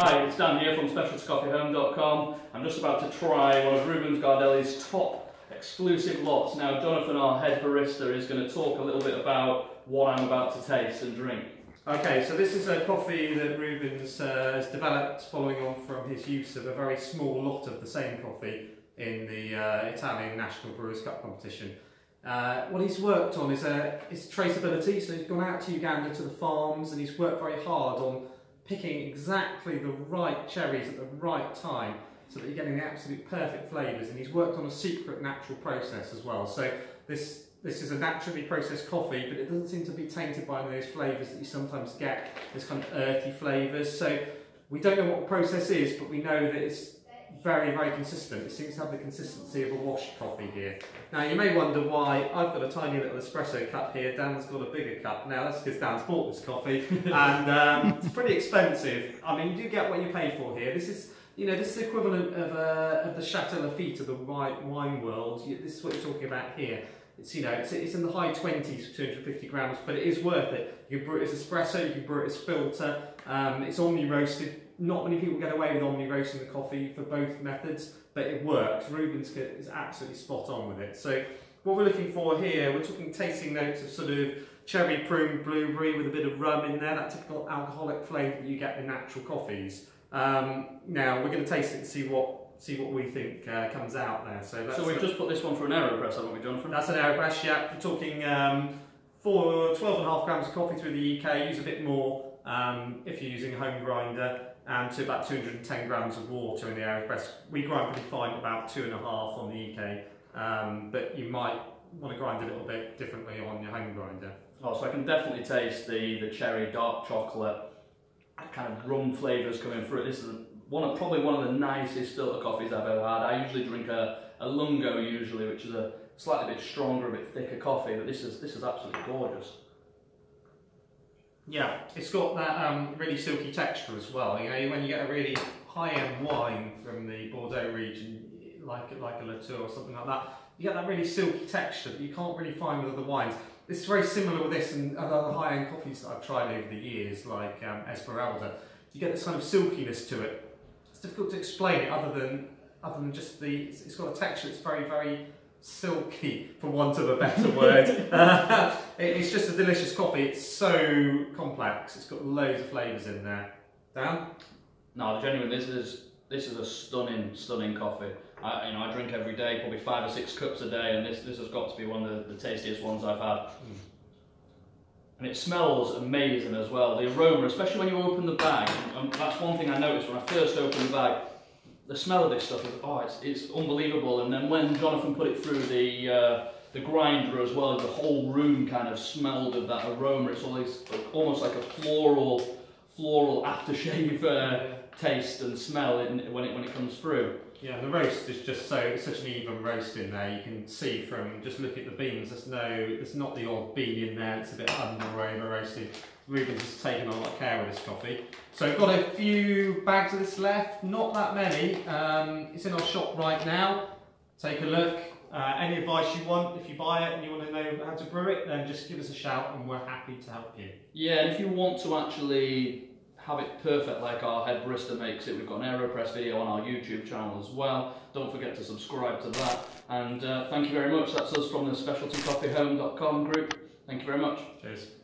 Dan here from specialtycoffeehome.com. I'm just about to try one of Rubens Gardelli's top exclusive lots. Now, Jonathan, our head barista, is going to talk a little bit about what I'm about to taste and drink. Okay, so this is a coffee that Rubens uh, has developed following on from his use of a very small lot of the same coffee in the uh, Italian National Brewers Cup competition. Uh, what he's worked on is, uh, is traceability, so he's gone out to Uganda to the farms and he's worked very hard on picking exactly the right cherries at the right time so that you're getting the absolute perfect flavours and he's worked on a secret natural process as well. So this this is a naturally processed coffee, but it doesn't seem to be tainted by those flavours that you sometimes get, this kind of earthy flavours. So we don't know what the process is, but we know that it's very, very consistent. It seems to have the consistency of a washed coffee here. Now you may wonder why I've got a tiny little espresso cup here, Dan's got a bigger cup. Now that's because Dan's bought this coffee and um, it's pretty expensive. I mean you do get what you pay for here. This is you know, this is equivalent of, uh, of the Chateau Lafite of the wine world. This is what you're talking about here. It's, you know, it's, it's in the high 20s, for 250 grams, but it is worth it. You can brew it as espresso, you can brew it as filter, um, it's omni roasted. Not many people get away with omni roasting the coffee for both methods, but it works. Rubens is absolutely spot on with it. So what we're looking for here, we're talking tasting notes of sort of cherry prune blueberry with a bit of rum in there, that typical alcoholic flavour that you get in natural coffees. Um, now we're going to taste it and see what see what we think uh, comes out there. So, so we've just put this one for an AeroPress, haven't we, Jonathan? That's an AeroPress, yeah. We're talking um, for 12 and a half grams of coffee through the EK. Use a bit more um, if you're using a home grinder, and to about 210 grams of water in the AeroPress. We grind pretty fine, about two and a half on the EK, um, but you might want to grind a little bit differently on your home grinder. Oh, so I can definitely taste the, the cherry, dark chocolate, kind of rum flavours coming through. This is one of, probably one of the nicest filter coffees I've ever had. I usually drink a, a Lungo usually, which is a slightly bit stronger, a bit thicker coffee, but this is this is absolutely gorgeous. Yeah, it's got that um, really silky texture as well. You know, when you get a really high-end wine from the Bordeaux region, like like a Latour or something like that, you get that really silky texture that you can't really find with other wines. It's very similar with this and other high-end coffees that I've tried over the years, like um, Esmeralda. You get this kind of silkiness to it it's difficult to explain it other than other than just the it's, it's got a texture that's very very silky for want of a better word. Uh, it, it's just a delicious coffee. It's so complex. It's got loads of flavors in there. Dan? No genuine this is this is a stunning stunning coffee. I, you know I drink every day probably five or six cups a day and this this has got to be one of the, the tastiest ones I've had. Mm and it smells amazing as well. The aroma, especially when you open the bag, and that's one thing I noticed when I first opened the bag. The smell of this stuff is oh, it's, it's unbelievable. And then when Jonathan put it through the uh, the grinder as well, the whole room kind of smelled of that aroma. It's always almost like a floral floral aftershave uh, taste and smell when it when it comes through. Yeah, the roast is just so it's such an even roast in there. You can see from just looking at the beans. There's no, there's not the odd bean in there. It's a bit under over roasted. Rubens has taken a lot of care this coffee. So I've got a few bags of this left, not that many. Um, it's in our shop right now. Take a look. Uh, any advice you want, if you buy it and you want to know how to brew it, then just give us a shout and we're happy to help you. Yeah, and if you want to actually have it perfect like our head barista makes it. We've got an AeroPress video on our YouTube channel as well. Don't forget to subscribe to that. And uh, thank you very much. That's us from the specialtycoffeehome.com group. Thank you very much. Cheers.